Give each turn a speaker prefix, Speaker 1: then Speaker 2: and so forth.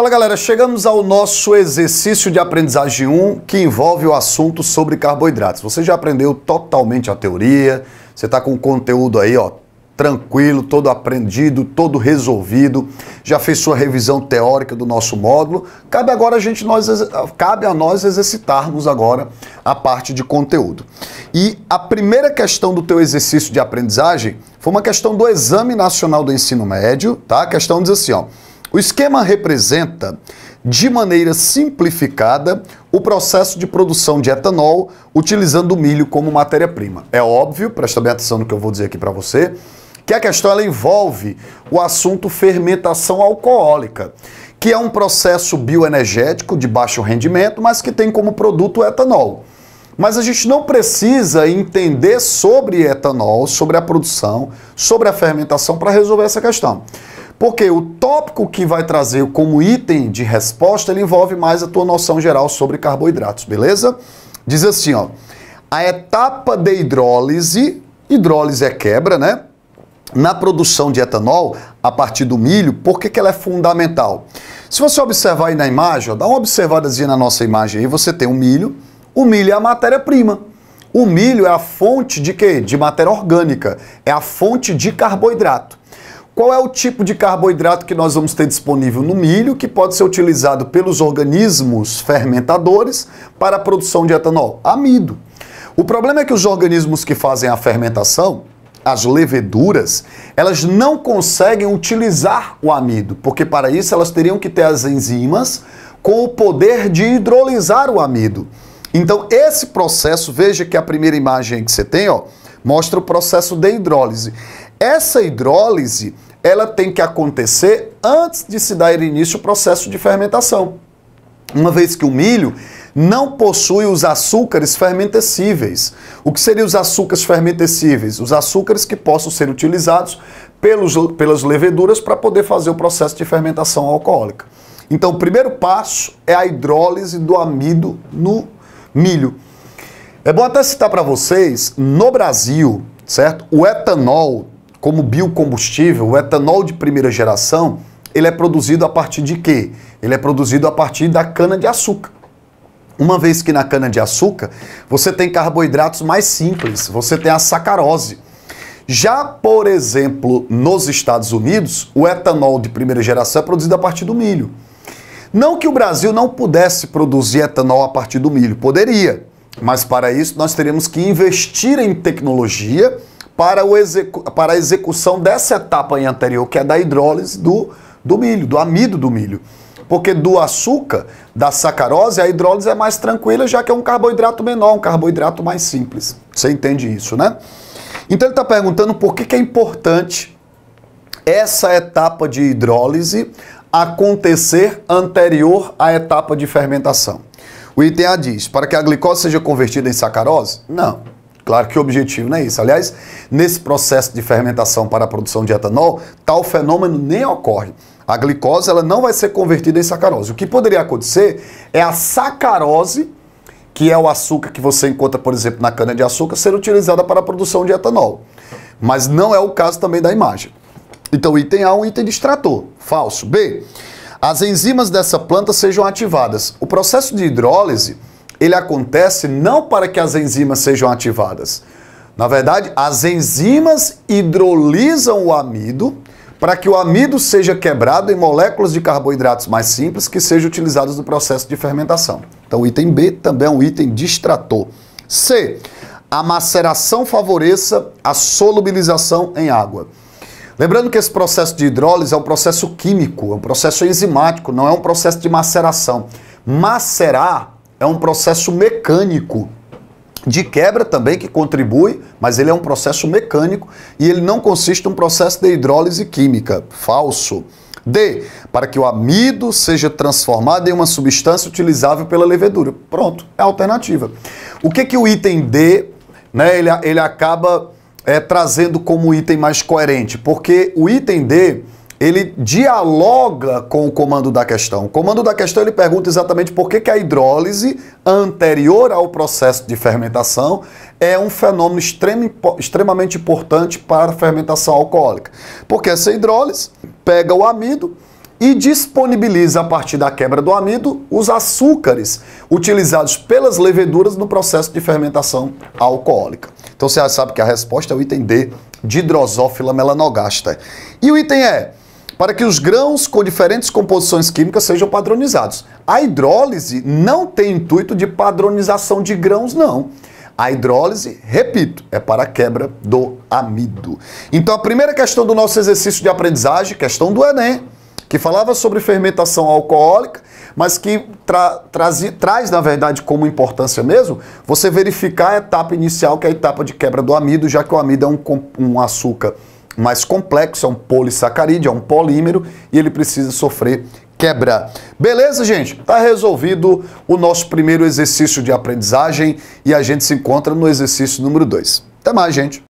Speaker 1: Fala galera, chegamos ao nosso exercício de aprendizagem 1 que envolve o assunto sobre carboidratos. Você já aprendeu totalmente a teoria, você está com o conteúdo aí, ó, tranquilo, todo aprendido, todo resolvido, já fez sua revisão teórica do nosso módulo. Cabe agora a gente nós cabe a nós exercitarmos agora a parte de conteúdo. E a primeira questão do teu exercício de aprendizagem foi uma questão do Exame Nacional do Ensino Médio, tá? A questão diz assim, ó: o esquema representa, de maneira simplificada, o processo de produção de etanol utilizando o milho como matéria-prima. É óbvio, presta bem atenção no que eu vou dizer aqui para você, que a questão ela envolve o assunto fermentação alcoólica, que é um processo bioenergético de baixo rendimento, mas que tem como produto o etanol. Mas a gente não precisa entender sobre etanol, sobre a produção, sobre a fermentação para resolver essa questão. Porque o tópico que vai trazer como item de resposta, ele envolve mais a tua noção geral sobre carboidratos, beleza? Diz assim, ó, a etapa de hidrólise, hidrólise é quebra, né? Na produção de etanol, a partir do milho, por que, que ela é fundamental? Se você observar aí na imagem, ó, dá uma observadazinha na nossa imagem aí, você tem o milho, o milho é a matéria-prima. O milho é a fonte de quê? De matéria orgânica, é a fonte de carboidrato. Qual é o tipo de carboidrato que nós vamos ter disponível no milho que pode ser utilizado pelos organismos fermentadores para a produção de etanol? Amido. O problema é que os organismos que fazem a fermentação, as leveduras, elas não conseguem utilizar o amido, porque para isso elas teriam que ter as enzimas com o poder de hidrolisar o amido. Então, esse processo, veja que a primeira imagem que você tem, ó, mostra o processo de hidrólise. Essa hidrólise ela tem que acontecer antes de se dar início ao processo de fermentação. Uma vez que o milho não possui os açúcares fermentescíveis. O que seriam os açúcares fermentescíveis? Os açúcares que possam ser utilizados pelos, pelas leveduras para poder fazer o processo de fermentação alcoólica. Então, o primeiro passo é a hidrólise do amido no milho. É bom até citar para vocês, no Brasil, certo? O etanol como biocombustível, o etanol de primeira geração, ele é produzido a partir de quê? Ele é produzido a partir da cana-de-açúcar. Uma vez que na cana-de-açúcar você tem carboidratos mais simples, você tem a sacarose. Já, por exemplo, nos Estados Unidos, o etanol de primeira geração é produzido a partir do milho. Não que o Brasil não pudesse produzir etanol a partir do milho, poderia, mas para isso nós teríamos que investir em tecnologia para, o execu para a execução dessa etapa anterior, que é da hidrólise do, do milho, do amido do milho. Porque do açúcar, da sacarose, a hidrólise é mais tranquila, já que é um carboidrato menor, um carboidrato mais simples. Você entende isso, né? Então ele está perguntando por que, que é importante essa etapa de hidrólise acontecer anterior à etapa de fermentação. O item A diz, para que a glicose seja convertida em sacarose? Não. Claro que o objetivo não é isso. Aliás, nesse processo de fermentação para a produção de etanol, tal fenômeno nem ocorre. A glicose ela não vai ser convertida em sacarose. O que poderia acontecer é a sacarose, que é o açúcar que você encontra, por exemplo, na cana-de-açúcar, ser utilizada para a produção de etanol. Mas não é o caso também da imagem. Então, item A, um item de extrator. Falso. B. As enzimas dessa planta sejam ativadas. O processo de hidrólise ele acontece não para que as enzimas sejam ativadas. Na verdade, as enzimas hidrolisam o amido para que o amido seja quebrado em moléculas de carboidratos mais simples que sejam utilizados no processo de fermentação. Então, o item B também é um item distrator. C. A maceração favoreça a solubilização em água. Lembrando que esse processo de hidrólise é um processo químico, é um processo enzimático, não é um processo de maceração. Macerar é um processo mecânico de quebra também que contribui, mas ele é um processo mecânico e ele não consiste um processo de hidrólise química. Falso. D. Para que o amido seja transformado em uma substância utilizável pela levedura. Pronto, é a alternativa. O que que o item D, né, ele, ele acaba é, trazendo como item mais coerente? Porque o item D ele dialoga com o comando da questão. O comando da questão ele pergunta exatamente por que, que a hidrólise anterior ao processo de fermentação é um fenômeno extrem, extremamente importante para a fermentação alcoólica. Porque essa hidrólise pega o amido, e disponibiliza a partir da quebra do amido os açúcares utilizados pelas leveduras no processo de fermentação alcoólica. Então você já sabe que a resposta é o item D, didrosófila melanogasta. E o item E, para que os grãos com diferentes composições químicas sejam padronizados. A hidrólise não tem intuito de padronização de grãos, não. A hidrólise, repito, é para a quebra do amido. Então a primeira questão do nosso exercício de aprendizagem, questão do Enem, que falava sobre fermentação alcoólica, mas que tra traz, traz, na verdade, como importância mesmo, você verificar a etapa inicial, que é a etapa de quebra do amido, já que o amido é um, um açúcar mais complexo, é um polissacarídeo, é um polímero, e ele precisa sofrer quebra. Beleza, gente? Tá resolvido o nosso primeiro exercício de aprendizagem e a gente se encontra no exercício número 2. Até mais, gente!